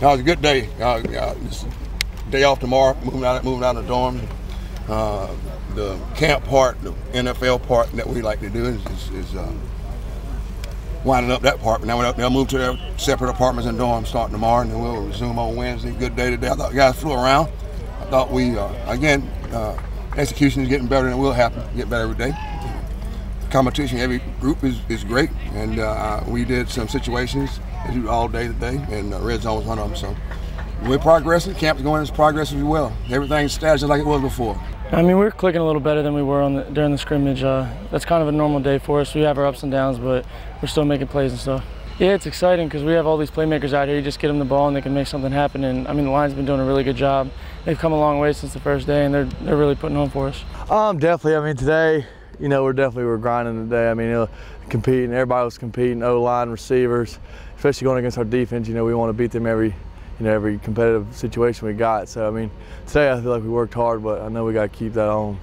It was a good day. Uh, day off tomorrow. Moving out, moving out of the dorm. Uh, the camp part, the NFL part that we like to do is, is, is uh, winding up that part. But now we'll, they'll move to their separate apartments and dorms starting tomorrow, and then we'll resume on Wednesday. Good day today. I thought guys flew around. I thought we, uh, again, uh, execution is getting better and it will happen. Get better every day. Competition, every group is, is great, and uh, we did some situations all day today, and uh, red zone was one of them. So we're progressing. Camp's going as progressive as well. Everything's status just like it was before. I mean, we're clicking a little better than we were on the, during the scrimmage. Uh, that's kind of a normal day for us. We have our ups and downs, but we're still making plays and stuff. Yeah, it's exciting because we have all these playmakers out here. You just get them the ball and they can make something happen. And I mean, the line's been doing a really good job. They've come a long way since the first day, and they're they're really putting on for us. Um, definitely. I mean, today, you know, we're definitely we're grinding today. I mean, you know, competing. Everybody was competing. O line, receivers, especially going against our defense. You know, we want to beat them every, you know, every competitive situation we got. So I mean, today I feel like we worked hard, but I know we got to keep that on.